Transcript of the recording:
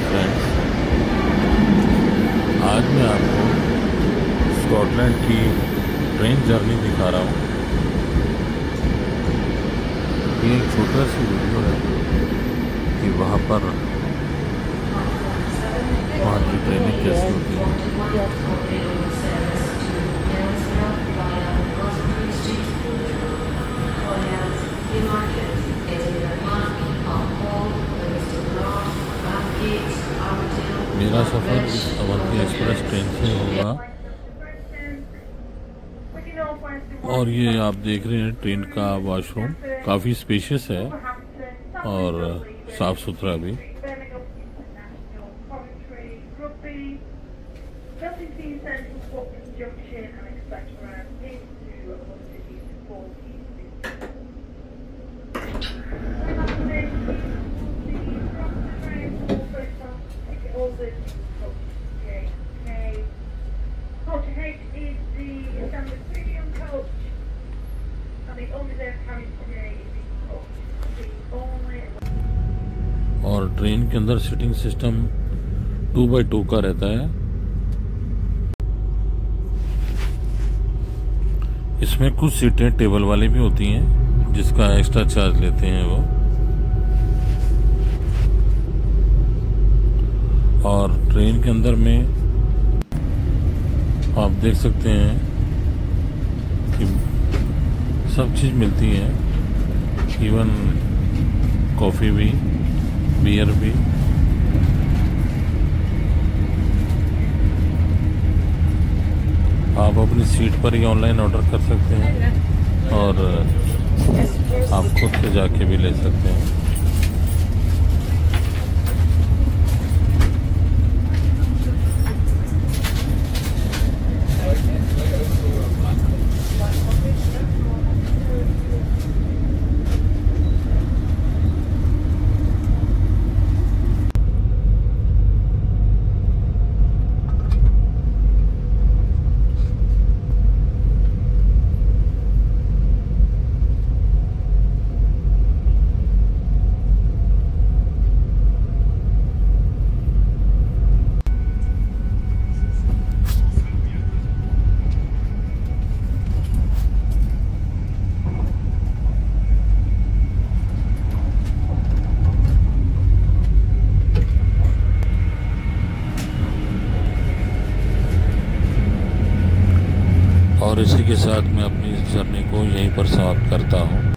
Friends आज मैं आपको स्कॉटलैंड की ट्रेन जर्नी दिखा रहा हूँ। ये एक छोटा सी वीडियो है कि वहाँ पर वहाँ की ट्रेनिंग कैसी होती है। मेरा सफ़र इस अवंती एक्सप्रेस ट्रेन से होगा। और ये आप देख रहे हैं ट्रेन का वॉशरूम काफ़ी स्पेशियस है और साफ़ सुथरा भी। Junction and expect around 8 to 1 to 4 और ट्रेन के अंदर seating system two by two का रहता है। इसमें कुछ सीटें टेबल वाली भी होती हैं, जिसका एक्स्ट्रा चार्ज लेते हैं वो। और ट्रेन के अंदर में आप देख सकते हैं कि सब चीज़ मिलती है। इवन कॉफ़ी भी बियर भी। आप अपनी सीट पर ही ऑनलाइन ऑर्डर कर सकते हैं और आप खुद से जाके भी ले सकते हैं। और इसी के साथ मैं अपनी जर्नी को यहीं पर समाप्त करता हूँ।